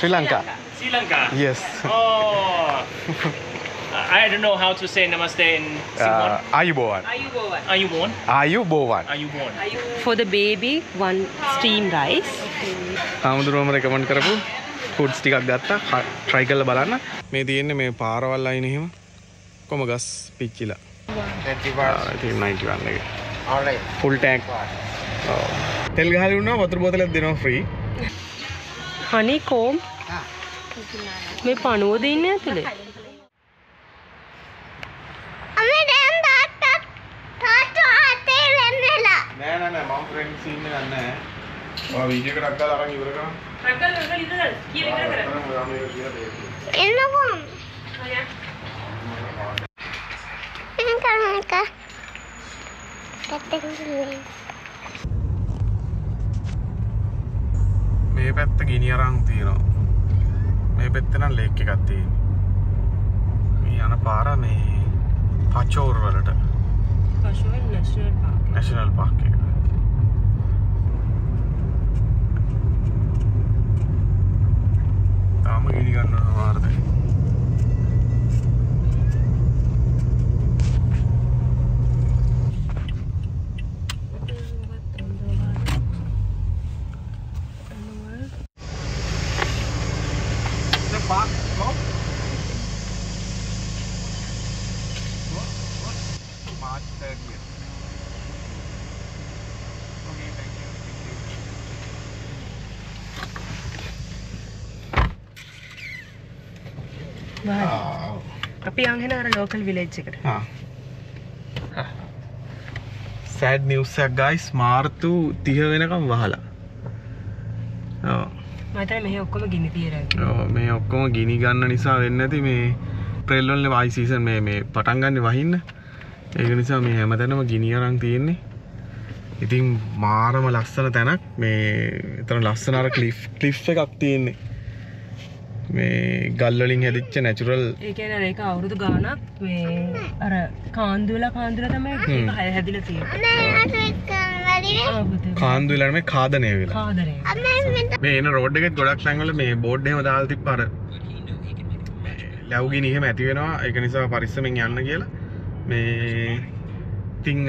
Sri Lanka Sri Lanka. yes. Oh. I don't know how to say namaste in Are you born? අයුබෝවන් Are you born? For the baby, one steamed rice. හාමුදුරුවම recommend කරපු foods ටිකක් ගත්තා. Try කල්ල බලන්න. මේ තියෙන්නේ මේ පාරවල් අයින එහෙම කොම ගස් පිච්චිලා ෆුල් ටෑක් තෙල් ගහලුන්න වතුර බෝතලක් දෙනවා ෆ්‍රී Honeycomb. මේ පණුව දෙන්න ඇතුලේ. අම්මේ දැන් තාත්තා තාත්තා අතේ වෙන්නලා. නෑ නෑ නෑ මම ෆ්‍රෙන්ඩ් සීන් එක ගන්නෑ ඔය වීඩියෝ එකක් අක්කලා අරන් ඉවර කරා. එන්නකෝ. එන්න කරන්නක පැත්තකින් මේ පැත්ත ගිනි අරන් තියෙනවා. මේ පැත්ත නම් ලේක් එකක් තියෙන්නේ. මේ යන පාර මේ පචෝර් වලට. Pashwan National Park. National park එක. තාම ගිනි ගන්න මාර්ද March 30th. Okay, thank you. Thank you. අපි යන් හෙන අර ලෝකල් විලේජ් එකට. සෑඩ් නිවසක් ගයිස් මාර්තු තිහ වෙනකම් වහලා. හිතන්නේ මෙහෙ ඔක්කොම ගිනි. ඔව්, මේ ඔක්කොම ගිනි ගන්න නිසා වෙන්න ඇති මේ ප්‍රෙල්ලොල්ල වයි සීසන් මේ මේ පටන් ගන්න වහින්න. ඒක නිසා මේ හැමතැනම ගිනි අරන් තියෙන්නේ. ඉතින් මාරම ලස්සන තැනක්. මේ එතන ලස්සන අර ක්ලිෆ් ක්ලිෆ් එකක් තියෙන්නේ මේ ගල්වලින් හැදිච්ච නැචුරල් ඒ කියන්නේ ඒක අවුරුදු ගාණක් මේ අර කාන්දුවලා කාන්දුවලා තමයි හැය හැදිලා තියෙන්නේ. අම්මේ මට එක්කම වැඩිනේ ආ පුතේ. කාන්දු වෙලාට මේ කාදනය වෙලා. මේ එන රෝඩ් එකෙත් ගොඩක් තැන්වල මේ බෝඩ් එහෙම දාලා තිබ්බ අර ලැබුගිනි එහෙම ඇති වෙනවා. ඒක නිසා පරිස්සමෙන් යන්න කියලා. මේ ඉතින්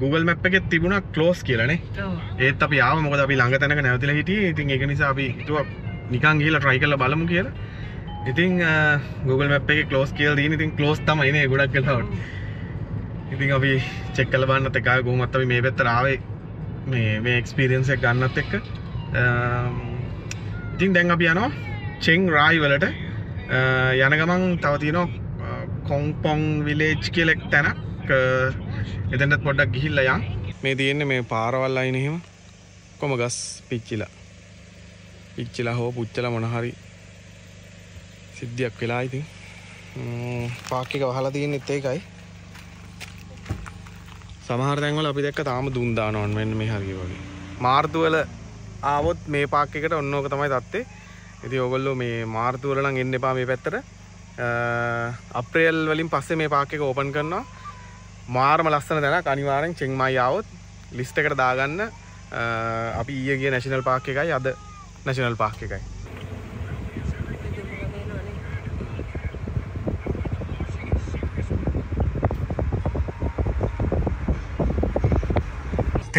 Google Map එකෙත් තිබුණා close කියලානේ. ඒත් අපි ආව මොකද අපි ළඟ තැනක නැවතිලා හිටියේ. ඉතින් ඒක නිසා අපි හිතුවා නිකන් ගිහිල්ලා try කරලා බලමු කියලා ඉතින් අ, Google Map එකේ close කියලා තියෙන ඉතින් close තමයි නේ ගොඩක් වෙලාවට. ඉතින් අපි චෙක් කරලා බලන්නත් එක්ක. කොහොමත් අපි මේ පැත්තට ආවේ මේ මේ එක්ස්පීරියන්ස් එක ගන්නත් එක්ක. ඉතින් දැන් අපි යනවා චෙන් රායි වලට. යන ගමන් තව තියෙනවා කොංපොං විලේජ් කියල එක් තැනක්. අ, එතැනත් පොඩ්ඩක් ගිහිල්ල යන්. මේ තියෙන්නේ මේ පාරවල් අයින එහෙම. කොම ගස් පිච්චිලා. පිච්චිලා හෝ පුච්චල මොනහරි සිද්ධියක් වෙලා ඉතින්. පාක්ක එක වහලා තියෙනෙත් ඒකයි. සමහර තැන්වල අපි දැක්ක තාම දුන් දානවන් මෙන්න මේ හරිය වගේ. මාර්තුවල ආවොත් මේ පාක් එකට ඔන්නෝක තමයි තත්තේ ඉති ඔගොල්ලෝ මේ මාර්තුවල නම් එන්න එපා මේ පැත්තට. අප්‍රේල් වලින් පස්සේ මේ පාක් එක ඕපන් කරනවා. මාර්ම ලස්සන දැන අනිවාරෙන් චෙංමයි ආවොත් ලිස්ට එකට දාගන්න. අපි ඊය ගිය නැශනල් පාක් එකයි අද නැශනල් පාක් එකයි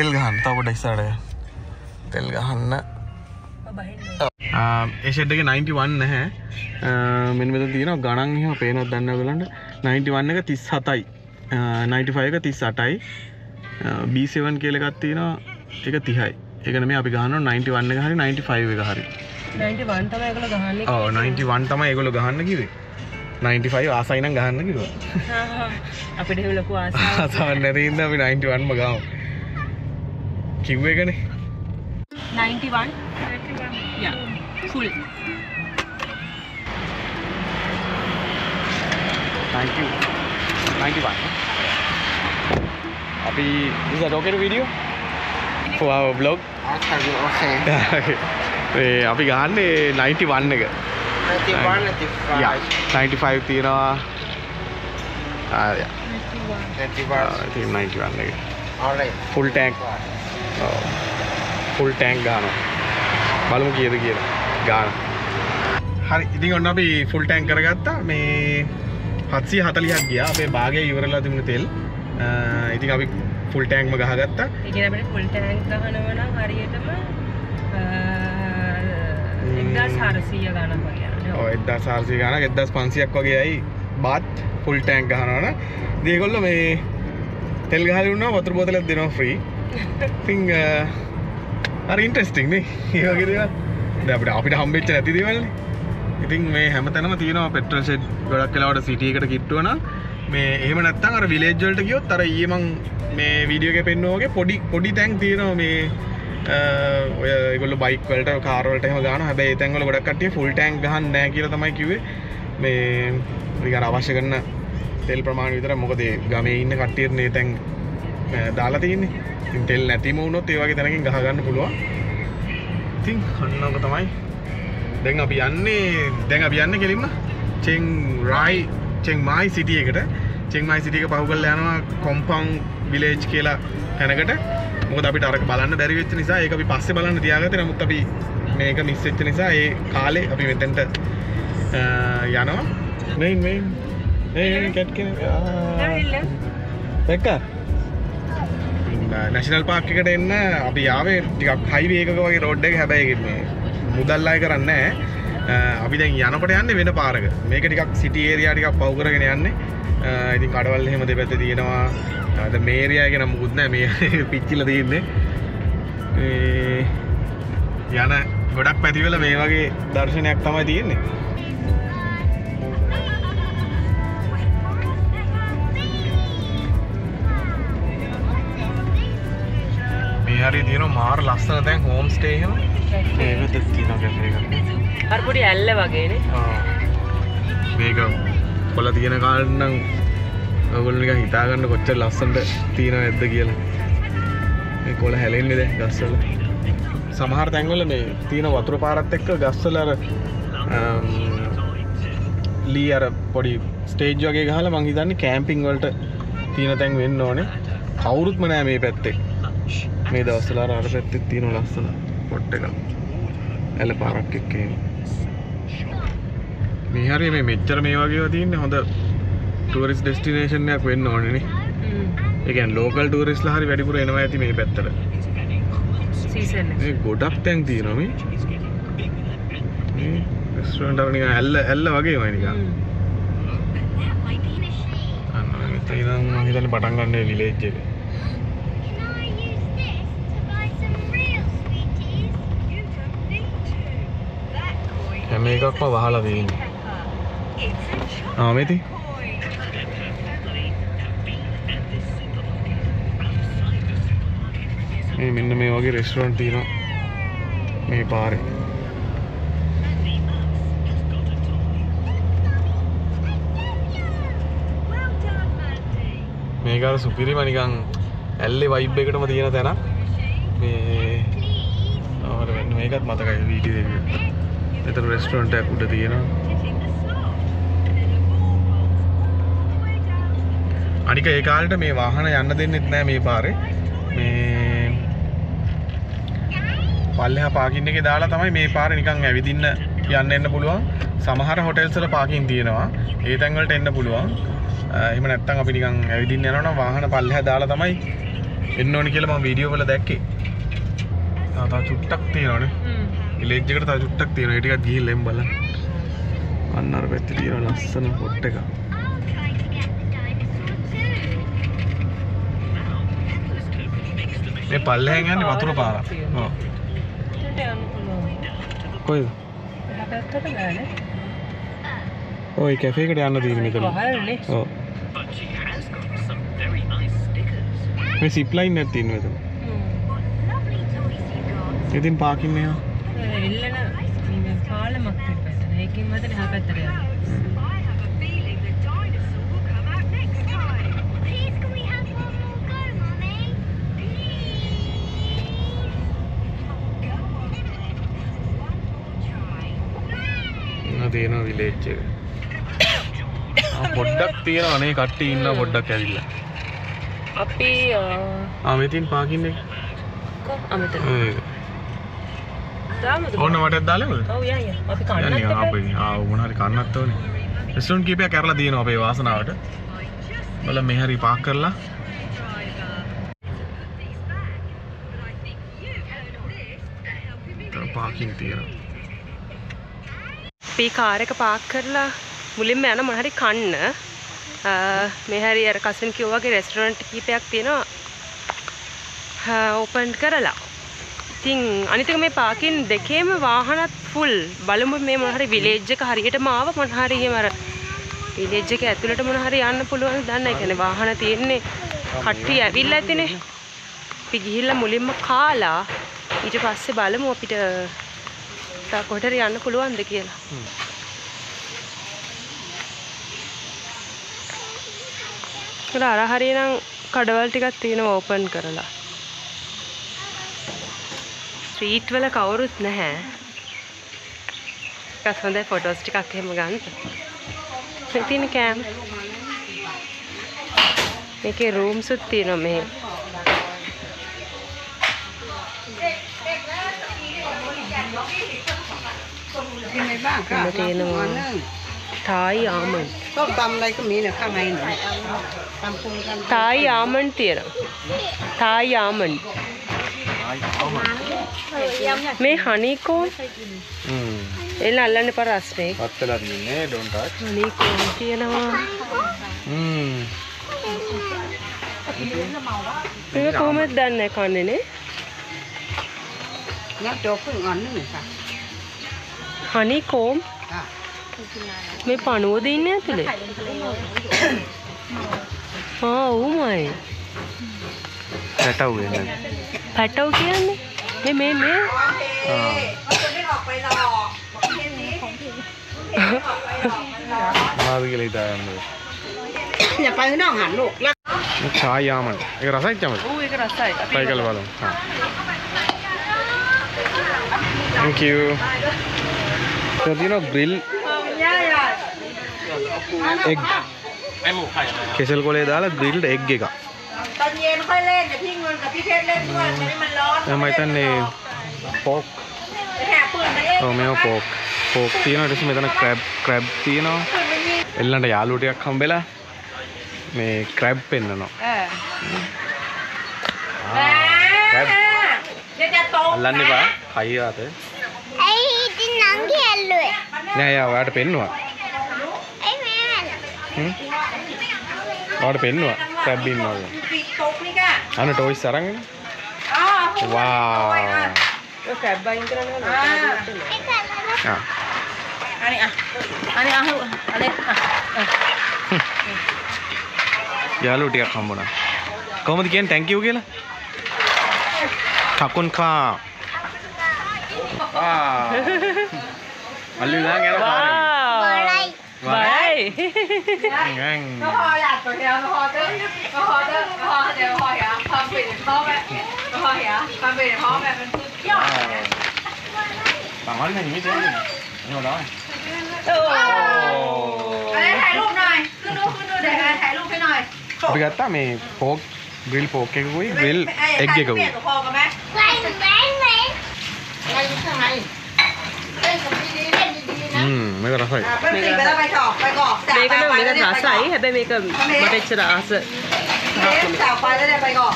තෙල් ගහන්න. තව පොඩ්ඩක් ඉස්සරහට තෙල් ගහන්න. ඒෂෙට්ක 91 නැහැ. මෙන් මෙත තියෙන ගණන් එහම පේනොත් දන්න ගලන්ට 91 එක තිස් හතයි 95 එක තිස් අටයි බීසවන් කියලගත් තියෙනවා. එක තිහයි. එකන මේ අපි ගහන 91 එක හරි 95 එක හරි. 91 තමයි ඒගොල්ලෝ ගහන්නේ. ඕ 91 තමයි ඒගොල්ලෝ ගහන්න කිවේ 95 ආසයිනම් ගහන්න කිව අපිට එහෙම ලොකු ආසාවක් නැතින්ද අපි 91ම ගාව කිව්ව එකනේ 91 yeah full Thank you. 91. Happy, is that okay to video? For our vlog? Okay. ඒ අපි ගහන්නේ 91 එක. 91, Yeah. 95 තියෙනවා. ආ yeah. 91. ආ, ඉතින් 91 එක. Alright. Full tank. ඔව්. Full tank ගහනවා. බලමු කීයද කියලා. ගාන. හරි ඉතින් ඔන්න අපි ෆුල් ටෑන් කරගත්තා. මේ හත්සි හතලියක් ගියා. අපේ බාගය ඉවරලා තිබුණ තෙල්. අ, ඉතින් අපි ෆුල් ටෑන්ක්ම ගහගත්තා. ඉගෙන අපට ෆුල් ටෑන්ක් ගහනවන හරියටම එක්දා සාරසීය ගණක් වගේ එදදා සාර්සය ගන එදස් පන්සියක් වගේ ඇයි? බත් ෆුල් ටෑන්ක් ගහනවන දේකොල්ල මේ තෙල් ගහලුන්න වතුර බෝතලත් දෙනවා ෆ්‍රී තිං හරි ඉන්ටෙස්ටිං නේ. ඒවගේ දේවල්. දැන් අපිට අපිට හම්බෙච්ච නැති දේවල් ඉතින් මේ හැම තැනම තියෙනවා පෙට්‍රල් ෂෙඩ් ගොඩක් වෙලාවට සිටි එකට කිට්ටුවන මේ එහෙම නැත්තම් අර විලේජ් වලට ගියොත් අර ඊයේ මං මේ වීඩියෝ එකේ පෙන්නුවා වගේ පොඩි පොඩි තැන් තියෙනවා මේ අ, ඔය ඒගොල්ලෝ බයික් වලට කාර් වලට එහෙම ගන්න හැබැයි ඒ තැන් වල ගොඩක් කට්ටිය ෆුල් ටැංක් ගහන්න නැහැ කියලා තමයි කිව්වේ. මේ නිකන් අවශ්‍ය කරන තෙල් ප්‍රමාණය විතර මොකද ඒ ගමේ ඉන්න කට්ටියට මේ තැන් අ, දාලා තියෙන්නේ. තෙල් නැතිම වුණොත් ඒ වගේ තැනකින් ගහ ගන්න පුළුවන්. ඉතින් ඔන්න ඔක තමයි. දැන් අපි යන්නේ දැන් අපි යන්නේ කෙලින්ම චෙන් රයි චෙන් මයි සිටිය එකට. චෙන් මයි සිටිය එක පහු කරලා යනවා කොම්පං විලේජ් කියලා තැනකට. මොකද අපිට අරක බලන්න බැරි වෙච්ච නිසා ඒක අපි පස්සේ බලන්න තියාගත්තේ. නමුත් අපි මේක මිස් වෙච්ච නිසා ඒ කාලේ අපි මෙතෙන්ට යනවා. මෙයින් මෙයින් ඒ කැට් කෙනෙක්. දැක්කා නැශනල් පාක් එකට එන්න අපි යාවේ ටිකක් හයිවේ එකක වගේ රෝඩ් එක හැබැයි මේ මුදල් අය කරන්නේ නැහැ. අ, අපි දැන් යනකොට යන්නේ වෙන පාරක මේක ටිකක් සිටි ඒරියා ටිකක් පව් කරගෙන යන්නේ. අ, ඉතින් කඩවල් එහෙම දෙපැත්තේ තියෙනවා. අද මේ ඒරියා එක නම් මුකුත් නැහැ. මේ පිච්චිලා තියෙන්නේ. මේ යන ගොඩක් පැතිවල මේ වගේ දර්ශනයක් තමයි තියෙන්නේ. හරි තියෙන මාර ලස්සන තැන් හෝම් ස්ටේ එහෙම? ඒකද තියෙනවා කැෆේ එකක්. අරපොඩි ඇල්ල වගේනේ මේක කොල තියෙන කාලනම් ඔගොල්ලෝ නිකන් හිතාගන්න කොච්චර ලස්සනට තියෙනව ඇද්ද කියලා. මේ කොළ හැලෙන්නේ දැන් ගස්වල. සමහර තැන්වල මේ තියෙන වතුර පාරත් එක්ක ගස්වල අර ලී අර පොඩි ස්ටේජ් වගේ ගහලා මං හිතන්නේ කෑම්පින් වලට තියෙන තැන් වෙන්න ඕනේ. කවුරුත්ම නෑ මේ පැත්තේ මේ දවස්වල අර අර පැත්තේ තියෙන ලස්සන පොට් එකක්. ඇල පාරක් එක්ක. මේ හරි මේ මෙච්චර මේ වගේ තියන්න හොඳ ටරිස් ඩෙස්ටිනේෂන්යක් වෙන්න ඕනනේ එකන් ලෝකල් ටරිස්ලා හරි වැඩිපුර එනවා ඇති මේ පැත්තර සීසන් ඒ ගොඩක් තැන් තියෙනම ස්ටන්ට ඇල්ල ඇල්ල වගේ වනික හිතන පටන් ගන්නේ විලේජ්ජක හැම එකක්ම වහලා දන්න ආමති මේ මෙන්න මේ වගේ රෙස්ටරන්් තියෙන මේ පාරේ. මේකර සුපිරිම නිකං ඇල්ලෙ වයිබ් එකටම තියෙන තැන මේ ආවට වෙන්න මේකත් මතකයි වීඩිය එතන රෙස්ටරන්ටයක් උඩ තියෙනවා. අනික ඒ කාලට මේ වාහන යන්න දෙන්නෙත් නෑ මේ පාරේ. මේ පල්ලෙහා පාකින් එකේ දාලා තමයි මේ පාරේ නිකන් ඇවිදින්න යන්න එන්න පුළුවන්. සමහර හොටෙල්ස් වල පාකින් තියෙනවා. ඒ තැන් වලට එන්න පුළුවන්. අ, එහෙම නැත්නම් අපි නිකන් ඇවිදින්න යනවා නම් වාහන පල්ලෙහා දාලා තමයි එන්න ඕනි කියලා මම වීඩියෝ වල දැක්කේ. ආ තා චුට්ටක් තියෙනවනේ. විලේජ් එකට තව චුට්ටක් තියෙනවා ඒ ටිකක් ගිහිල්ලා එම් බලන්න අන්න අර පැත්තේ තියෙන ලස්සන පොට් එකක් මේ පල්ලෙහෙන් යන්නේ වතුර පාරක්. ඔව්. කොයිද? පැත්තට ගානේ ඔය කැෆේ එකට යන්න තියෙන මෙතන. ඔව්. මේ සිප් ලයින් එකක් තියෙනවා මෙතන. ඉතින් පාකින් එහා. එල්ලන පාලමක් පැත්තට ඒකින් මතන හා පැත්තට යනවා තියෙනවා විලේජ් එක. පොඩ්ඩක් තියෙනවා නේ කට්ටිය ඉන්න පොඩ්ඩක් ඇවිල්ලා. අපි ආ මෙතින් පාකින් එක. අමතන ඕන්න මටත් දාලම මොනහරි කන්නත් ඕනේ. රෙස්ටොරන්ට් කීපයක් කරලා තියෙනවා අපේ වාසනාවට. බල මෙහරි පාක් කරලා. පාකින් තියෙනවා. අපි කාර් එක පාක් කරලා මුලින්ම යන මොනහරි කන්න. මේ හරි අර කසින් කිව්වා වගේ රෙස්ටෝරන්ට් කීපයක් තියෙනවා. ඕපන් කරලා ඉතින් අනිතික මේ පාකින් දෙකේම වාහනත් ෆුල් බලමු මේ මොනහරි විලේජ් එක හරියටම ආව මොනහරි එහෙම අර විලේජ් එක ඇතුළට මොනහරි යන්න පුළුවන් දන්න කියන්නේ වාහන තියෙන්නේ. කට්ටිය ඇවිල්ලා ඇතිනේ. අපි ගිහිල්ලා මුලින්ම කාලා ඊට පස්සේ බලමු අපිට කොහෙට හරි යන්න පුළුවන්ද කියලා. ඒකට අර හරියනම් කඩවල් ටිකක් තියෙනවා ඕපන් කරලා ಸ್ಟ್ರೀಟ್ ಒಳಗೆ ಅವರು ಸ್ನೇಹ ಕಸ್ಕೊಂಡೆ ಫೋಟೋಸ್ ಟಿಕ್ ಹಾಕಿಮಗ ಅಂತ ತಿನ್ ಕ್ಯಾಮ್ මේකේ රූම්ස් උත් තියෙනවා මෙහෙ තියෙනවා තායි ආමන් තායි ආමන් තියෙනවා තායි ආමන් මේ හනිකෝ? එල අල්ලන්න පර අස්නේ පත්තලත් ඉන්නේ ඩොන්ට් හනිකෝ තියෙනවා හ්ම්. මේක කොහමද දන්නේ කන්නේ නේ? හනිකෝම්? මේ පණුවද ඉන්න ඇතුලේ? ආ ඌමයි. පැටව් වෙන පැටව් කියන්නේ? ไม่ไม่ไม่ ആറ് കിലോ ഇതാകുന്നത് ചായ ആമൻ രസം അയച്ചാൽ മതി സൈക്കിൾ പാലം ആ thank you So do you know grill? Yeah, yeah. Egg. कैसल को ले डाला ग्रिल्ड एग का ล่นเดี๋ยวพี่เงินกับพี่เพชรเล่นด้วยตอนนี้มันร้อนทำไมท่านเนโป๊ก ഓമയോ പോക്ക് പോക്ക് തീനോ ഒരു സമയത്താണ് ക്രാബ് ക്രാബ് തീനോ എല്ലാം ഉണ്ട് ആലൂട്ടിയ കമ്പല മേ ക്രാബ് പെന്നോ അല്ലാണ്ട് വാ കയ്യാതെ ഞാൻ വാട്ട് പെണ്ണുവാ വാട്ട് പെണ്ണുവാ ക്രാബ് ബീൻ තෝක්නික අන්න ටෝයිස් අරන්ගෙන ආ වාව්. ඔක බයින් කරන්න ආ. අනේ අනේ අහු. අනේ යාළුවෝ ටිකක් හම්බුණා. කොහොමද කියන්නේ thank you කියලා? කකුන් කා. ආ අල්ලුලා යන කාරේ. වලයි. වලයි. rồi ngang nó ho là rồi nó ho tới nó ho tới nó ho thì ho hả phân biệt thì ho vậy nó ho hả phân biệt thì ho vậy mình cứ kéo bạn nói mình như thế ngồi đó. Bây giờ ta mình pork grill pork cái cái grill egg cái cuối 目がダサい目がダサい目が目がダサい目が目が目が目がダサい目がダサい目が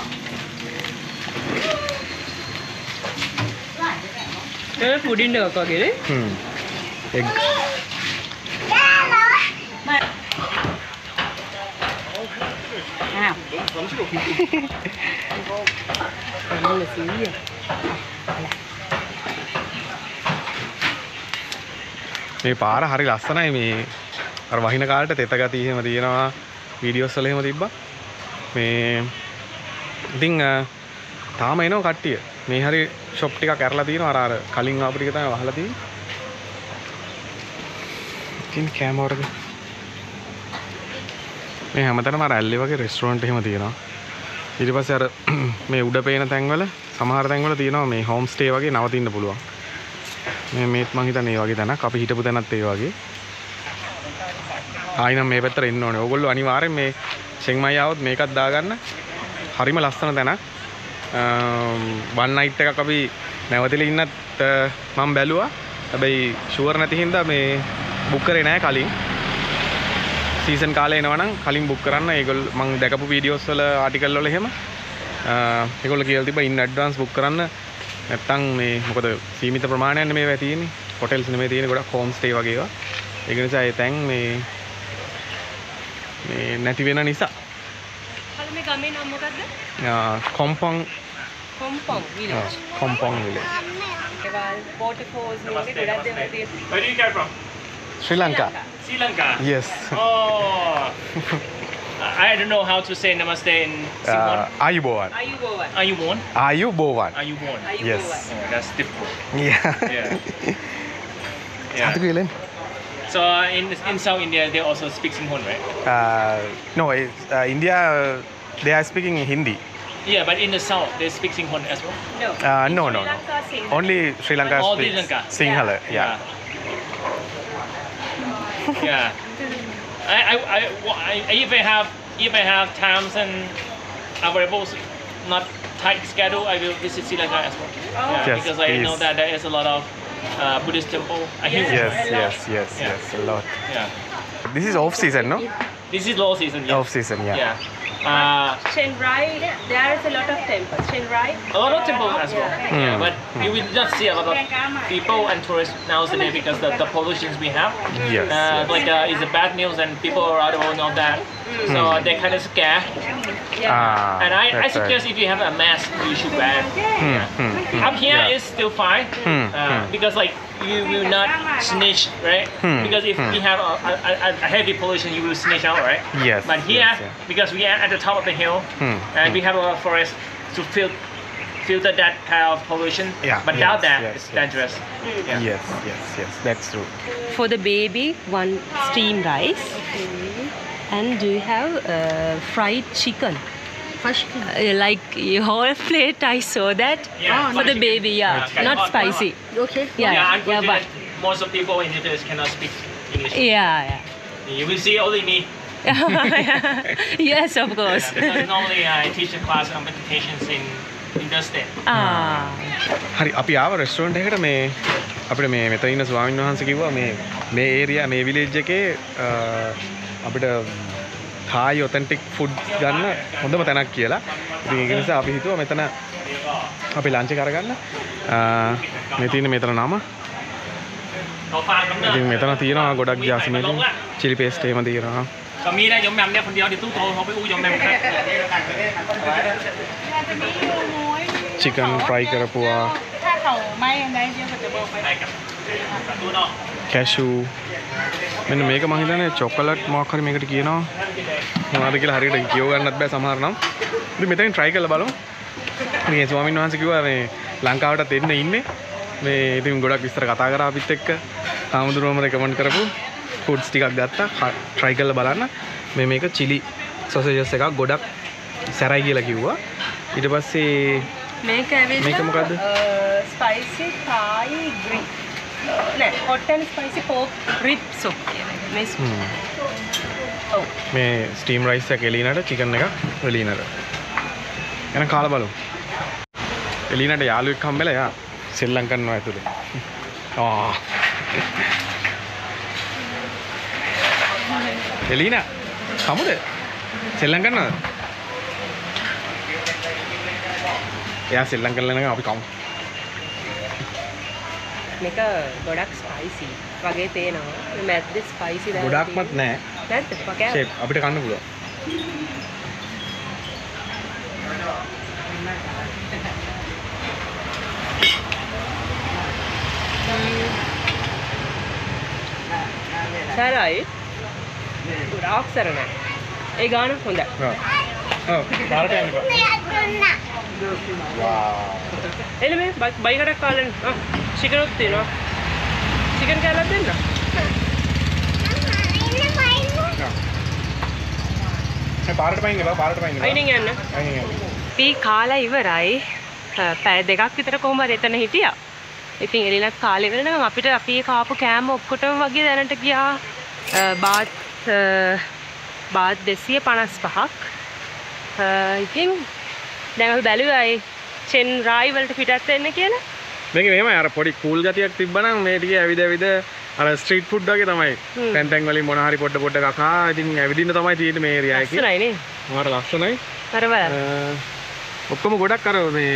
얘네 불인데 아까 걔네? 응. 에그. 아. 너무 잠시로. 너무 늦었어. මේ පාර හරි ලස්සනයි මේ. අර වහින කාලට තෙත ගතිය එහෙම තියෙනවා. Videos වල එහෙම තිබ්බා. මේ ඉතින් තාම එනවා කට්ටිය. මේ හරි ෂොප් ටිකක් ඇරලා තියෙනවා. අර අර කලින් ආපු ටික තමයි වහලා තියෙන්නේ. ඉතින් කැමරක මේ හැමතැනම අර ඇල්ලේ වගේ රෙස්ටුරන්ට් එහෙම තියෙනවා. ඊට පස්සේ අර මේ උඩ පේන තැන්වල සමහර තැන්වල තියෙනවා මේ හෝම් ස්ටේ වගේ නවතින්න පුළුවන්. මේ මේත් මං හිතන්නේ ඒ වගේ තැනක්. අපි හිටපු තැනත් ඒ වගේ. ආයිනම් මේ පැත්තට එන්න ඕනේ. ඕගොල්ලෝ අනිවාර්යෙන් මේ චෙන්මයි ආවොත් මේකත් දාගන්න. හරිම ලස්සන තැනක්. වන් නයිට් එකක් අපි නැවතිලා ඉන්නත් බට් මම බැලුවා. හැබැයි ෂුවර් නැති හින්දා මේ බුක් කරේ නෑ කලින්. සීසන් කාලේ එනවනම් කලින් බුක් කරන්න. ඒගොල් මං දැකපු වීඩියෝස් වල ආටිකල් වල එහෙම. ඒගොල්ලෝ කියලා තිබ්බා ඉන් ඇඩ්වාන්ස් බුක් කරන්න. නැත්තම් මේ මොකද සීමිත ප්‍රමාණයක් නෙමෙයි වෙයි තියෙන්නේ. හොටෙල්ස් නෙමෙයි තියෙන්නේ ගොඩක් හෝම් ස්ටේ වගේ ඒවා. ඒක නිසා ඒ තැන් මේ මේ නැති වෙන නිසා. හරි මේ ගමේ නම මොකද්ද? කොම්පොන් කොම්පොන් විලේජ් කොම්පොන් විලේ ඒවල් වෝටර්ෆෝල්ස් වගේ ගොඩක් දේවල් තියෙනවා. Where do you get from? Sri Lanka Sri Lanka. yes. Oh. I don't know how to say namaste in uh, Singhon. Uh, Ayubowan. Ayubowan. Ayubowan. Ayubowan. Ayubowan. Yes. Oh, that's difficult. Yeah. Yeah. yeah. So uh, in in South India, they also speak Singhon, right? Uh, no, it's, uh, India they are speaking Hindi. Yeah, but in the south they speak Singhon as well. No. Uh, no, no, no. Only Sri Lanka All speaks Sri Lanka. Sinhala. Yeah. Yeah. yeah. I, I, I, if have if I have times and available, not tight schedule, I will visit Sri Lanka as well. Yeah, Yes, because I know that there is a lot of uh, Buddhist temple. I hear yes yes yes Yeah. yes a lot Yeah. this is off season no This is low season. Yeah. off season yeah, Yeah. Uh, Chiang there is a lot of temples Chiang Rai a lot of temples as well. Yeah. Yeah, Mm. but you will not see a lot of people and tourists nowadays because the, the pollutions we have. yes, Uh, yes. Like uh, it's a bad news and people around the world know that. So they kind of scare. ah, And I, I suggest right. if you have a mask, you should wear it. Hmm, hmm, hmm. Up here Yeah. is still fine Hmm, uh, hmm. because like you will not snitch, right? Hmm, Because if hmm. we have a, a, a- a heavy pollution, you will snitch out, right? Yes, But here, yes, yeah. because we are at the top of the hill Hmm, and we have a lot of forest to fil- filter that kind of pollution. Yeah, But without yes, that, yes, it's yes. dangerous. Yeah. yes yes yes that's true for the baby one steamed rice and do you have uh, fried chicken uh, like your whole plate I saw that Yeah, for fried the chicken. baby yeah Okay. not Hot, spicy Okay. yeah Yeah, yeah, unfortunately, but most of people in the village cannot speak English. yeah yeah You will see only me. yes of course Because normally I teach a class on meditations in in the state. ah හරි අපි ආව restaurant එකකට මේ අපිට මේ මෙතන ඉන්න ස්වාමීන් වහන්සේ කිව්වා මේ මේ ඒරියා මේ විලේජ් එකේ අ, අපිට තායි ඔතෙන්ටික් ෆුඩ් ගන්න හොඳම තැනක් කියලා. ඉතින් ඒක නිසා අපි හිතුවා මෙතන අපි ලන්ච් එක අරගන්න. අ, මේ තියෙන මෙතන නම. Có pha lắm ඉතින් nữa. මෙතන තියෙනවා ගොඩක් ජාස්මින් චිලි පේස්ට් එහෙම තියෙනවා. Còn mi đây giống mèm đây phần điều thì tú thôi không biết u giống mèm khác. Chicken fry කරපුවා, ถ้าเขาไม่ยังไงเดี๋ยวเขาจะบอกไป කැෂූ. මෙන්න මේක මම හිතන්නේ චොකලට් මොකක් හරි මේකට කියනවා. මොනවද කියලා හරියට කියව ගන්නත් බෑ සමහර නම්. ඉතින් මෙතනින් try කරලා බලමු. ඒ ස්වාමීන් වහන්සේ කිව්වා මේ ලංකාවටත් එන්න ඉන්නේ. මේ ඉතින් ගොඩක් විස්තර කතා කරා අපිත් එක්ක. හාමුදුරුවෝම රෙකමන්ඩ් කරපු ෆුඩ්ස් ටිකක් ගත්තා. try කරලා බලන්න. මේ මේක chili sausages එකක් ගොඩක් සැරයි කියලා කිව්වා. ඊට පස්සේ මේක ඇවිල්ලා මේක මොකද්ද? ස්පයිසි thai green නෑ hot and spicy pork rib soup. කියන එක මේ soup. හ්ම්. ඔව් මේ ස්ටීම් රයිස් එක එලීනට චිකන් එක එලීනට එන කාලා බලමු. එලීනට යාළුවෙක් හම්බෙලා එයා සෙල්ලම් කරනවා ඇතුලේ. ආ. එලීනා කමුද? සෙල්ලම් කරනවද එයා සෙල්ලම් කරලා නම් අපි කමු. මේක ගොඩක් ස්පයිසි වගේ පේනවා. මේ මැද්දේ ස්පයිසි ගොඩක්මත් නෑ. ෂේප්. අපිට කන්න පුළුවන්. සරයි. ගොඩාක් සර නෑ ඒ ගාන. වාව්. එළ මේ බයි- බයිකටක් කාලෙන් චිකනුත් තියෙනවා චිකන් කෑල්ලක් දෙන්න පාරට පයින් එපා පාරට පයින් එපා අයිනෙන් යන්න අයින් යන්න. අපි කාලා ඉවරයි පැය දෙකක් විතර කොහොම හරි එතන හිටියා ඉතින් එලිනත් කාලේ වෙනකම් අපිට අපි කාපු කෑම ඔක්කොටම වගේ දැනට ගියා බාත් බාත් 255ක් අ, ඉතින් දැන් අපි බැලුවයි චෙන් රායි වලට පිටත් වෙන්න කියලා මේක මෙහෙම අර පොඩි කූල් ගතියක් තිබ්බනම් මේ ටික ඇවිද ඇවිද අර ස්ට්‍රීට් ෆුඩ් වගේ තමයි. තැන් තැන් වලින් මොන හරි පොඩ පොඩ කකා ඉතින් ඇවිදින්න තමයි තියෙන්නේ මේ ඒරියා එකේ. ලස්සනයි නේ. මාර ලස්සනයි. අර බලන්න ඔක්කොම ගොඩක් අර මේ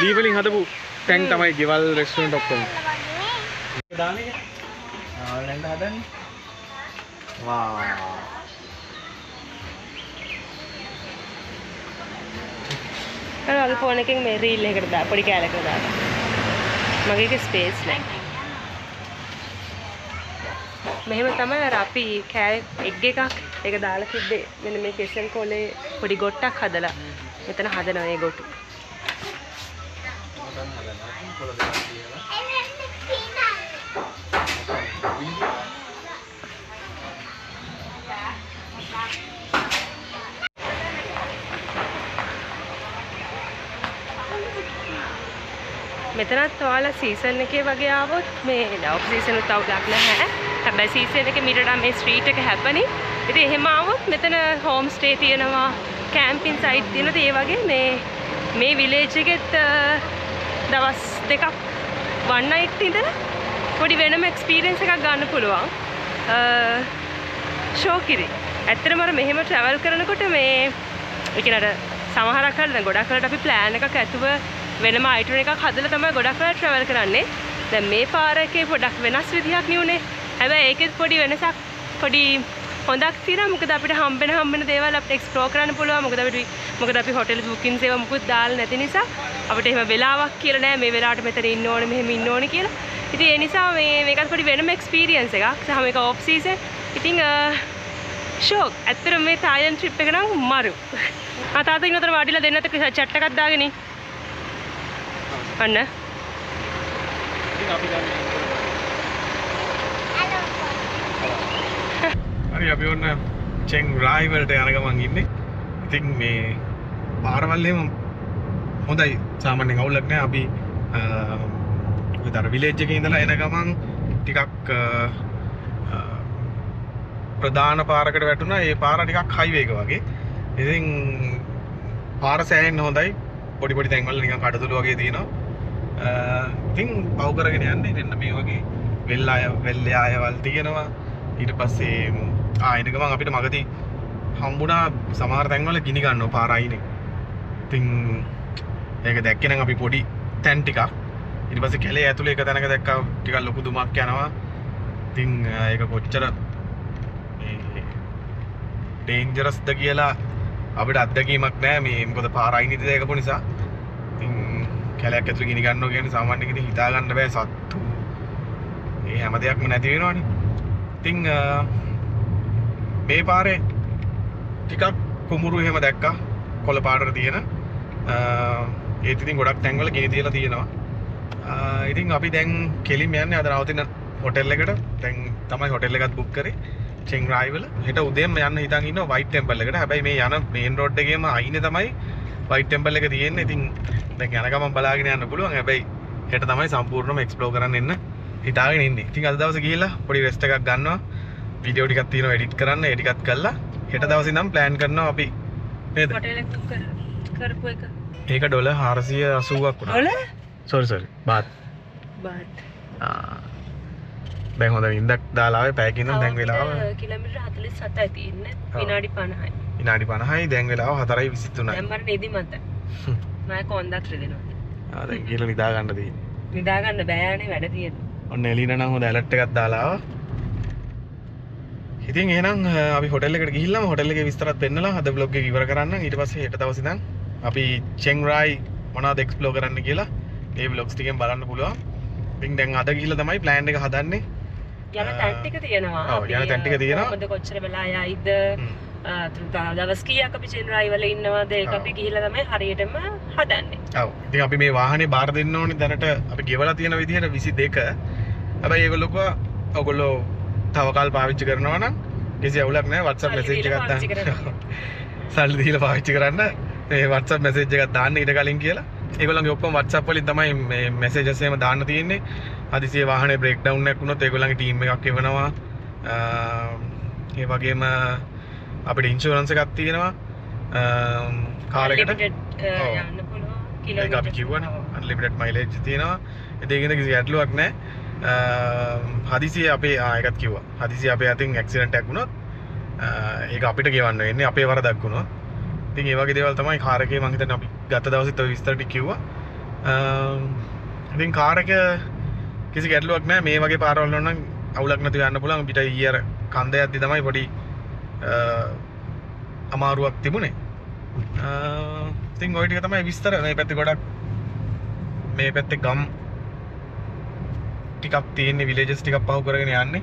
ලී වලින් හදපු තැන් තමයි ගෙවල් රෙස්ටුරන්ට් ඔක්කොම. වගේ දාන එක ආවලෙන්ද හදන්නේ. වා වගේ ෆෝන් එකෙන් මේ රීල් එකකට දා පොඩි කෑල්ලකට දාලා මගේ එක ස්පේස් නෑ මෙහෙම තමයි අර අපි කෑ එග් එකක් ඒක දාලා තිබ්බේ මෙන්න මේ කෙසල් කොලේ පොඩි ගොට්ටක් හදලා මෙතන හදනවා ඒ ගොටු මෙතනත් ඔයාලා සීසන් එකේ වගේ ආවොත් මේ ඔෆ් සීසන් උත් අවුලක් නැහැ. හැබැයි සීසන් එකේ මීට වඩා මේ ස්ට්‍රීට් එක හැපනි. ඉතින් එහෙම ආවොත් මෙතන හෝම් ස්ටේ තියෙනවා, කැම්පින් සයිට් තියෙනවා. ඒ වගේ මේ මේ විලේජ් එකෙත් අ, දවස් දෙකක් වන් නයිට් ඉඳලා පොඩි වෙනම එක්ස්පීරියන්ස් එකක් ගන්න පුළුවන්. ෂෝකිරි. ඇත්තටම අර මෙහෙම ට්‍රැවල් කරනකොට මේ ඒ කියන්නේ අර සමහරක් හරියට දැන් ගොඩක් වෙලාවට අපි ප්ලෑන් එකක් ඇතුව වෙනම අයිටම් එකක් හදලා තමයි ගොඩක් වෙලාවට ට්‍රැවල් කරන්නේ. දැන් මේ පාර එකේ පොඩක් වෙනස් විදිහක් නියුනේ. හැබැයි ඒකෙත් පොඩි වෙනසක් පොඩි හොඳක් තියෙනවා. මොකද අපිට හම්බෙන හම්බෙන දේවල් අපිට එක්ස්ප්ලෝර් කරන්න පුළුවන්. මොකද අපිට මොකද අපි හොටෙල් බුකින් සේවා මුකුත් දාලා නැති නිසා අපිට එහෙම වෙලාවක් කියලා නෑ මේ වෙලාවට මෙතන ඉන්න ඕනේ මෙහෙම ඉන්න ඕනේ කියලා. ඉතින් ඒ නිසා මේ මේකත් පොඩි වෙනම එක්ස්පීරියන්ස් එකක්. සහ මේක ඔෆ් සීසන්. ඉතින් ෂෝක් ඇත්තට මේ තායිලන්ඩ් ට්‍රිප් එක නම් මරු. ආ තාත්තා ඉන්නතර වාඩිලා දෙන්නත් චැට් එකක් දාගෙන ඉන්න. අන්න. ඉතින් අපි ගන්න හරි අපි ඔන්න චෙන් රායිවලට යන ගමන් ඉන්නේ. ඉතින් මේ පාරවල්ලෙම හොඳයි. සාමාන්‍යෙන් අවුලක් නෑ. අපි දර විලේජ් එක ඉඳලා එන ගමන් ටිකක් අ, අ, ප්‍රධාන පාරකට වැටුණා. ඒ පාර ටිකක් හයිවේක වගේ. ඉතින් පාර සෑහෙන්න හොඳයි. පොඩි පොඩි තැන්වල නිකන් කඩතුළු වගේ තියෙනවා. අ, ඉතින් පව් කරගෙන යන්නේ. මෙන්න මේ වගේ වෙල් අය වෙල්ල අයවල් තියෙනවා. ඊට පස්සේ ආයන ගමන් අපිට මගති හම්බුණා සමහර තැන්වල ගිනි ගන්න පාරයිනේ ඉතින් ඒක දැක්කෙනම් අපි පොඩි තැන් ටිකක්. ඊට පස්සේ කැලේ ඇතුලේ එක තැනක දැක්කා ටිකක් ලොකු දුමක් යනවා. ඉතින් අ, ඒක කොච්චර ඩේන්ජරස්ද කියලා අපිට අත්දැකීමක් නෑ. මේ මොකද පාරයි නිති දැකපු නිසා. ඉතින් කැලයක් ඇතුළේ ගිනි ගන්නවා කියන්නේ සාමාන්‍යයෙන් ඉතින් හිතා ගන්න බෑ සත්තු. ඒ හැම දෙයක්ම නැති වෙනවනේ. ඉතින් අ, මේ පාරේ ටිකක් කුමුරු එහෙම දැක්කා. කොළ පාටට තියෙන. අ, ඒත් ඉතින් ගොඩක් තැන්වල ගිනි තියලා තියෙනවා. අ, ඉතින් අපි දැන් කෙලින්ම යන්නේ අද නවතින හොටෙල් එකට. දැන් තමයි හොටෙල් එකත් බුක් කරේ. චෙන් රායිවල හෙට උදේම යන්න හිතන් ඉන්නවා වයිට් ටෙම්පල් එකට. හැබැයි මේ යන මේන් රෝඩ් එකේම අයිනේ තමයි වයිට් ටෙම්පල් එක තියෙන්නේ. ඉතින් දැන් යන ගමන් බලාගෙන යන්න පුළුවන්. හැබැයි හෙට තමයි සම්පූර්ණයෙන්ම එක්ස්ප්ලෝර් කරන්න එන්න හිතාගෙන ඉන්නේ. ඉතින් අද දවසේ ගිහිල්ලා පොඩි රෙස්ට් එකක් ගන්නවා. වීඩියෝ ටිකක් තියෙනවා එඩිට් කරන්න. ඒ ටිකත් කරලා හෙට දවසේ ඉඳන් ප්ලෑන් කරනවා අපි. නේද? හොටෙල් එක බුක් කරපු එක. ඒක ඩොලර් 480ක් වුණා. ඔල සෝරි සෝරි බාත්. බාත්. ආ. දැන් හොඳ වින්දක් දාලාවේ පැයකින් දැන් වෙලාව. කිලෝමීටර් 47යි තියෙන්නේ. විනාඩි 50යි. විනාඩි 50යි දැන් වෙලාව 4:23යි දැන් මට නිදි මත. මම කොන්දක් රිදෙනවා. ආ දැන් කියලා නිදා ගන්න තියෙන්නේ නිදා ගන්න බෑනේ වැඩ තියෙනවා. ඔන්න එලින නම් හොඳ ඇලට් එකක් දාලා. ඉතින් එහෙනම් අ, අපි හොටෙල් එකට ගිහිල්ලාම හොටෙල් එකේ විස්තරත් පෙන්නලා vlog එක ඉවර කරන්න. ඊට පස්සේ හෙට දවසේ ඉඳන් අපි චෙන් රායි මොනවද එක්ස්ප්ලෝර් කරන්න කියලා මේ vlogs ටිකෙන් බලන්න පුළුවන්. ඉතින් දැන් අද ගිහිල්ලා තමයි plan එක හදන්නේ. යන තැන් ටික තියෙනවා. යන අපි, තැන් ටික තියෙනවා. කොච්චර වෙලා යයිද? හ්ම්. ආ, තු- දවස් කීයක් අපි චෙන්රායි වල ඉන්නවද? ඔව්. අපි ගිහිල්ලා තමයි හරියටම හදන්නේ. ඉතින් අපි මේ වාහනේ බාර දෙන්න ඕනේ දැනට අපි ගෙවලා තියෙන විදිහට 22. හැබැයි ඒගොල්ලෝ කිව්වා ඔයගොල්ලෝ තව කල් පාවිච්චි කරනවා නම් කිසි අවුලක් සල්ලි message දීලා එකක් දාන්න. සල්ලි දීලා පාවිච්චි කරන්න මේ WhatsApp message එකක් දාන්න ඊට කලින් කියලා. ඒගොල්ලන්ගේ ඔක්කොම WhatsApp වලින් තමයි මේ messages එහෙම දාන්න තියෙන්නේ. හදිසියෙ වාහනේ breakdown එකක් වුණොත් ඒගොල්ලන්ගේ team එකක් එවනවා. ඒ වගේම අපිට ඉන්ෂුරන්ස් එකක් තියෙනවා. ඒක අපි ඔව්. අන්ලිමිටඩ් මයිලේජ් තියෙනවා. ඒකෙන් කිසි ගැටලුවක් නැහැ. හදිසිය අපේ ආයකත් කිව්වා. හදිසි අපේ අතින් ඇක්සිඩන්ට් එකක් වුණොත් ඒක අපිට ගෙවන්න වෙන්නේ අපේ වරදක් වුණොත්. ඉතින් ඒ වගේ දේවල් තමයි කාර් එකේ මං හිතන්නේ අපි ගත දවසෙත් ඔය විස්තර ටික කිව්වා ඉතින් කාර් එක කිසි ගැටලුවක් නැහැ. මේ වගේ පාරවල් වල නම් අවුලක් නැතුව යන්න පුළුවන්. පිට ඊයේ අර කන්ද යද්දි තමයි පොඩි අමාරුවක් තිබුණේ. ඉතින් ඔය ටික තමයි විස්තර. මේ පැත්තේ ගොඩක් මේ පැත්තේ ගම් ටිකක් තියෙන්නේ විලේජස් ටිකක් පහු කරගෙන යන්නේ.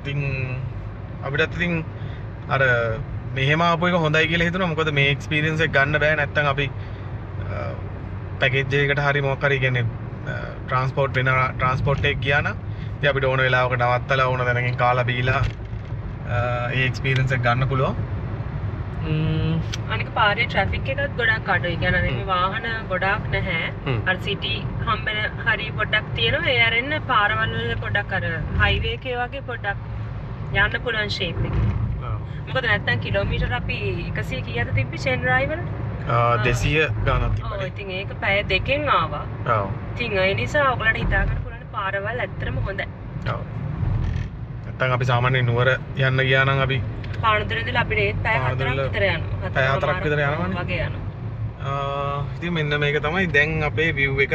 ඉතින් අපිටත් ඉතින් අර මෙහෙම ආපු එක හොඳයි කියලා හිතුණා. මොකද මේ එක්ස්පීරියන්ස් එක ගන්න බෑ. නැත්තම් අපි පැකේජ් එකකට හරි මොකක් හරි කියන්නේ ට්‍රාන්ස්පෝර්ට් වෙන ට්‍රාන්ස්පෝර්ට් එක ගියා නම් ඉතින් අපිට ඕන වෙලාවක නවත්තලා ඕන දැනකින් කාලා බීලා ඒ එක්ස්පීරියන්ස් එක ගන්න පුළුවන් අනික පාරේ ට්‍රැෆික් එකත් ගොඩක්. කියන්නේ මේ වාහන ගොඩාක් නැහැ. අර සිටි හම්බෙන හරි පොඩ්ඩක් තියෙනවා. ඒ අරින්න පාරවල් වල පොඩ්ඩක් අර හයිවේ එකේ වගේ පොඩ්ඩක් යන්න පුළුවන් ෂේප් එකේ. මොකද නැත්තම් කිලෝමීටර් අපි 100 කීයද තිබ්බේ චේන් ඩ්‍රයිව් වල? දෙසිය තිබ්බනේ ඉතින් ඒක පැය දෙකෙන් ආවා. ඉතින් ඒ නිසා ඔයගලන්ට හිතා ගන්න පුළුවන් පාරවල් ඇත්තටම හොඳයි. නැත්තම් අපි සාමාන්‍යයෙන් නුවර යන්න ගියා නම් අපි පානදුර ඉඳලා අපිට ඒත් පැය පානදුර හතරක් විතර යනවා. පැය හතරක් හතරමාරක් විතර යනවනේ. වගේ යනවා. ඉතින් මෙන්න මේක තමයි දැන් අපේ view එක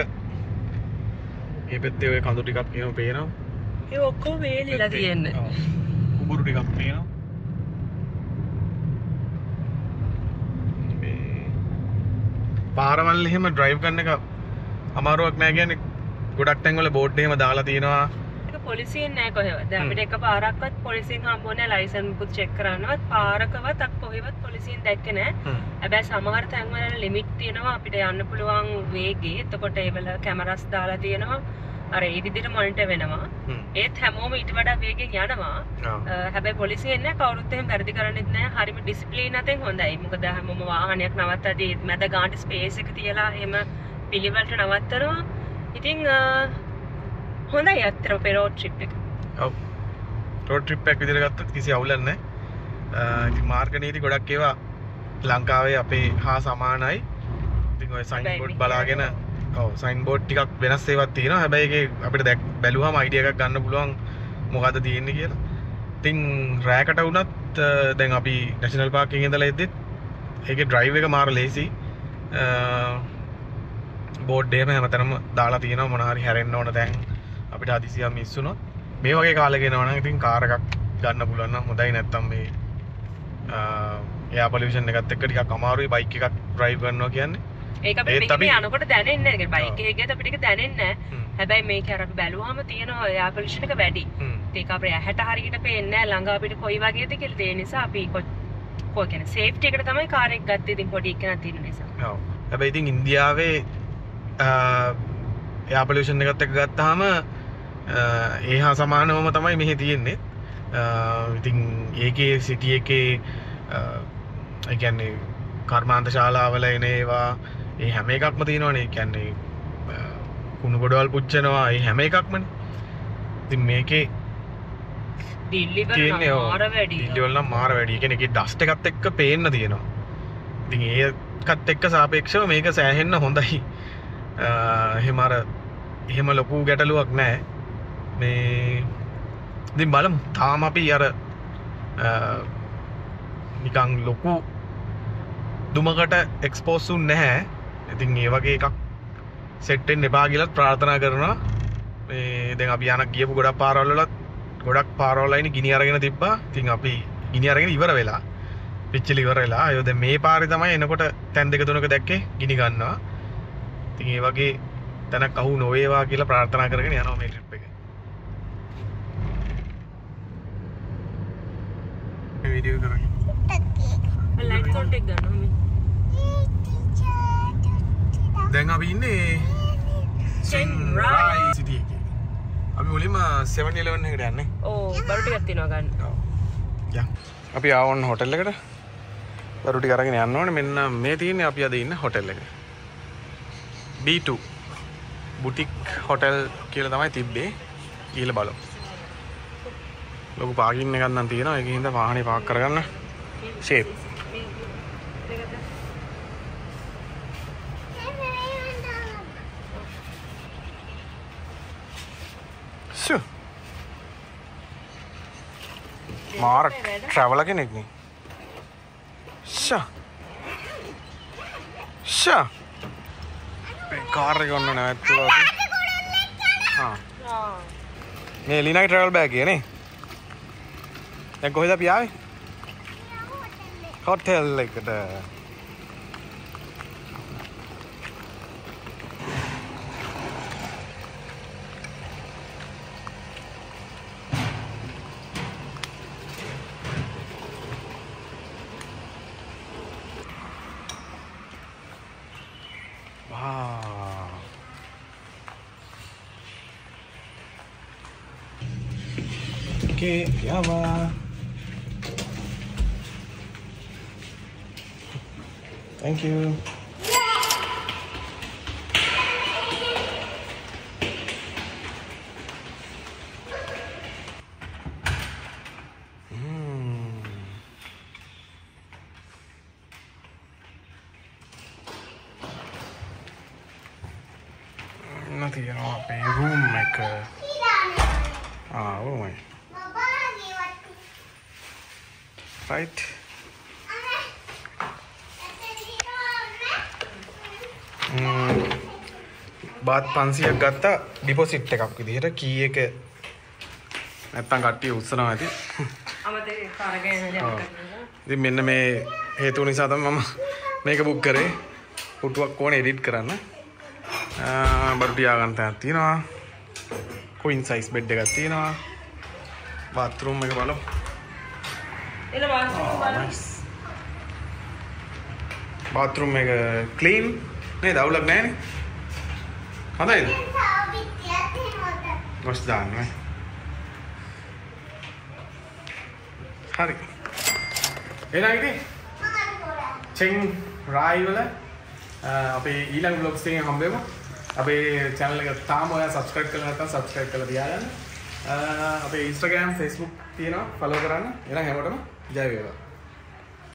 මේ පැත්තේ ඔය කඳු ටිකක් එහෙම පේනවා ඒ ඔක්කොම වේලිලා තියෙන්නේ. කුඹුරු ටිකක් පේනවා පාරවල් එහෙම ඩ්‍රයිව් කරන එක අමාරුවක් නෑ කියන්නේ ගොඩක් තැන්වල බෝඩ් එහෙම දාලා තියෙනවා ඒක පොලිසියෙන් නෑ කොහෙවත්. අපිට එක පාරක්වත් පොලිසියෙන් හම්බුනේ නෑ ලයිසන් මුකුත් චෙක් කරන්නවත් පාරකවත් අක් කොහෙවත් පොලිසියෙන් දැක්කේ නෑ. හ්ම්. හැබැයි සමහර තැන්වල ලිමිට් තියෙනවා අපිට යන්න පුළුවන් වේගේ. එතකොට ඒවල කැමරස් දාලා තියෙනවා. අර විදිහට මොනිටර් වෙනවා. හ්ම්. ඒත් හැමෝම ඊට වඩා වේගෙන් යනවා. ඔව්. අ, හැබැයි පොලිසියෙන් නෑ කවුරුත් එහෙම වැරදි කරන්නෙත් නෑ. හරිම ඩිසිප්ලින් අතෙන් හොඳයි. මොකද හැමෝම වාහනයක් නවත්තද්දී මැද ගානට ස්පේස් එක තියලා එහෙම පිළිවෙලට නවත්තනවා. ඉතින් අ, හොඳයි අත්‍තර අපේ රෝඩ් ට්‍රිප් එක. ඔව්. රෝඩ් ට්‍රිප් එකක් විදිහට ගත්තොත් කිසි අවුලක් නැහැ. ඉතින් මාර්ග නීති ගොඩක් ඒවා ලංකාවේ අපේ හා සමානයි. ඉතින් ඔය සයින් බෝඩ් බලාගෙන ඔව් සයින් බෝඩ් ටිකක් වෙනස් ඒවාත් තියෙනවා. හැබැයි ඒකේ අපිට දැක් බැලුවාම අයිඩියා එකක් ගන්න පුළුවන් මොකද්ද තියෙන්නේ කියලා. ඉතින් රෑකට වුණත් දැන් අපි නැෂනල් පාක් එකේ ඉඳලා එද්දිත් ඒකේ ඩ්‍රයිව් එක මාර ලේසි බෝඩ් එහෙම හැමතැනම දාලා තියෙනවා. මොන හරි හැරෙන්න ඕන තැන් අපිට හදිසියක් මිස් වුණොත් මේ වගේ නම් ඉතින් කාර් එකක් ගන්න පුළුවන් නම් හොඳයි නැත්තම් මේ එයා පොලියුෂන් එකත් එක්ක ටිකක් අමාරුයි බයික් එකක් ඩ්‍රයිව් කරනවා කියන්නේ මේක යනකොට දැනෙන්නේ නැහැ. බයික් ඔව්. එකේ ගියත් අපිට ඒක දැනෙන්නේ. හැබැයි මේක අර අපි බැලුවාම තියෙනවා එක වැඩි. හ්ම්. ඒක අපේ ඇහැට හරියට පේන්නේ ළඟ අපිට කොයි වගේද කියලා. ඒ නිසා අපි කො- කො කියන්නේ සේෆ්ටි එකට තමයි කාර් එක ගත්තේ. ඉතින් පොඩි එකක් තියෙන නිසා. හැබැයි ඉතින් ඉන්දියාවේ එයා පොලියුෂන් එකත් එක්ක ගත්තාම ඒ හා සමානවම තමයි මෙහි තියෙන්නේ ඉතින් ඒකේ සිටි එකේ කියන්නේ කර්මාන්ත ශාලාවල එන ඒවා ඒ හැම එකක්ම තියෙනවනේ කියන්නේ කුණු ගොඩවල් පුච්චනවා ඒ හැම එකක්මනේ ඉතින් මේකේ දිල්ලි වල තියෙන්නේ නම් මාර වැඩි. කියන්නේ ඒකේ ඩස්ට් එකත් එක්ක පේන්න තියෙනවා. ඉතින් ඒකත් එක්ක සාපේක්ෂව මේක සෑහෙන්න හොඳයි. අ, එහෙම ලොකු ගැටලුවක් නැහැ. මේ ඉතින් බලමු. තාම අපි අර අ, නිකන් ලොකු දුමකට එක්ස්පෝස් වුන් නැහැ. ඉතින් ඒ වගේ එකක් සෙට් වෙන්න එපා කියලා ප්‍රාර්ථනා කරනවා. මේ දැන් අපි යන ගියපු ගොඩක් පාරවල් වලත් ගොඩක් පාරවලයින ගිනි අරගෙන තිබ්බා. ඉතින් අපි ගිනි අරගෙන ඉවර වෙලා. පිච්චිලි ඉවර වෙලා. අයෝ දැන් මේ පාරේ තමයි එනකොට තැන් දෙක තුනක දැක්කේ ගිනි ගන්නවා. ඉතින් ඒ වගේ තැනක් අහු නොවේවා කියලා ප්‍රාර්ථනා කරගෙන යනවා මේ ට්‍රිප් එක. වීඩියෝ කරන්නේ. ලයිට් කවුන්ට් එක ගන්නවා මේ. දැන් අපි ඉන්නේ Chiangrai. සිටි එකේ. අපි මුලින්ම 7-Eleven එකට යන්නේ. ඕ බරු ටිකක් තියෙනවා ගන්න. ය අපි ආවන්න හොටෙල් එකට බරුටි කරගෙන යන්න ඕනේ මෙන්න මේ තියෙන්නේ අපි අද ඉන්න හොටෙල් එක B2 බුටික් හොටෙල් කියලා තමයි තිබ්බේ කියලා බලමු ලොකු පාකින්න ගන්න තියෙනවා. එක හිද වාහනේ පාක් කරගන්න. ශේප් මාර ට්‍රැවල කෙනෙක්න ෂ. කාර්ය ගන්න නැත්තුල මේ ලිනයි ට්‍රවල් බෑ කියනේ දැ කොහෙද පියාව හොටෙල් එකට Wow. Okay, Java. You. Baht පන්සියක් ගත්තා ඩිපොසිට් එකක් විදිහට කී එක නැත්තම් කට්ටිය උත්සනවා ඇති. ඉතින් මෙන්න මේ හේතුව නිසා තමයි මම මේක බුක් කරේ. පුටුවක් ඕනේ එඩිට් කරන්න. බඩු තියාගන්න තැනක් තියෙනවා. ක්වීන් සයිස් බෙඩ් එකක් තියෙනවා. බාත්රූම් එක බලමු. එල වාස් බාත්රුම් එක කලීන් නේ දවුලක් නෑන හොඳයිද? ගොස් දාන්න හරි. එනයිති චෙන් රායිවල අපේ ඊළඟ බ්ලොග්ස්ටේ හම්බෙම අපේ චැනල එක තාම ඔය සබස්ක්‍රයිබ් කරලා නැත්නම් සබස්ක්‍රයිබ් කරලා තියාගන්න. අපේ Instagram Facebook තියෙනවා. ෆලෝ කරන්න. එහෙනම් හැමෝටම ජය වේවා